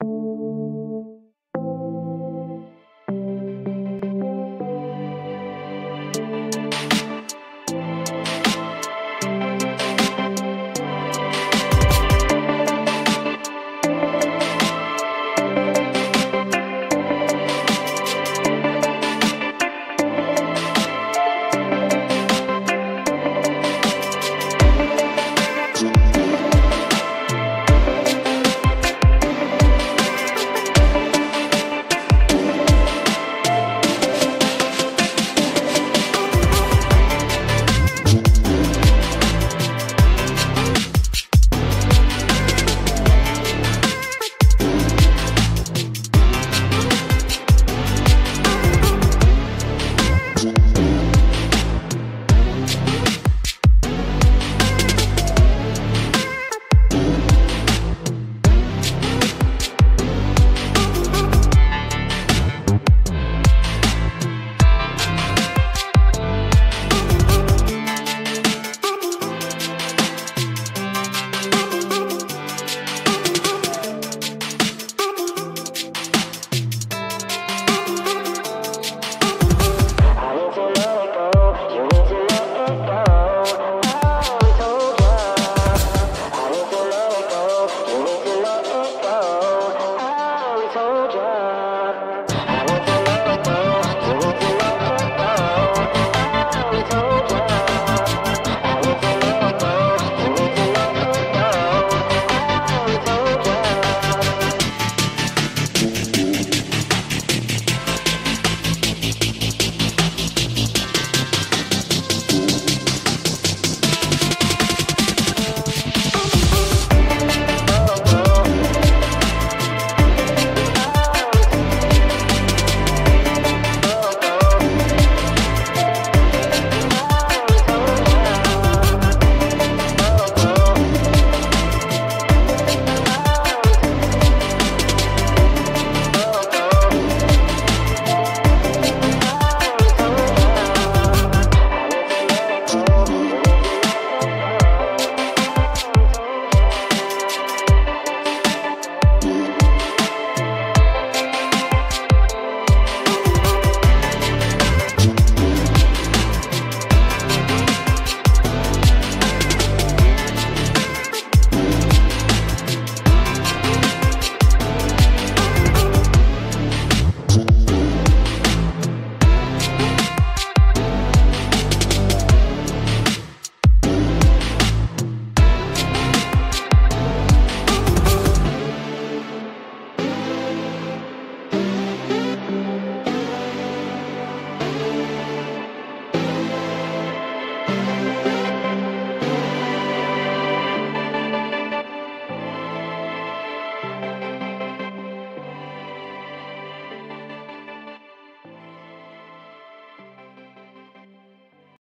you You need to